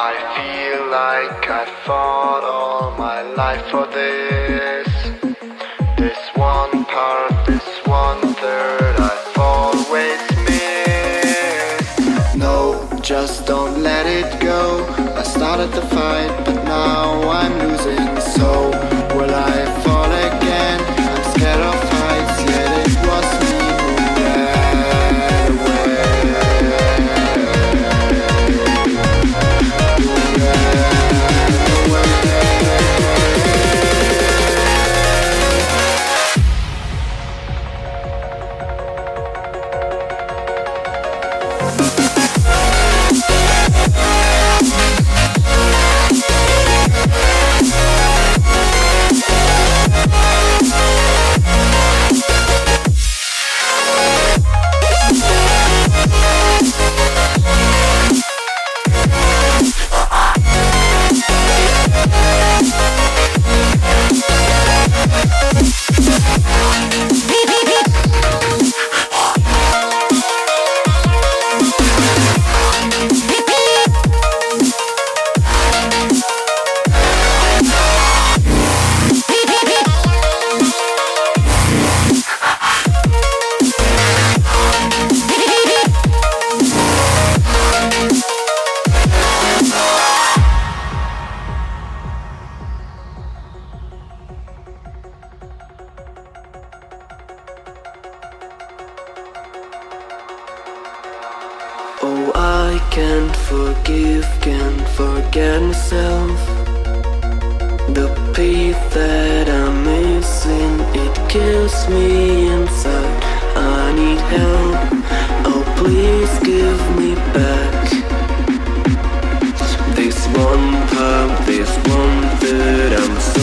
I feel like I fought all my life for this. This one part, this one third, I've always missed. No, just don't let it go. I started the fight, but now I'm losing. So, will I fall Oh, I can't forgive, can't forget myself. The peace that I'm missing, it kills me inside. I need help. Oh, please give me back. This one part, this one that I'm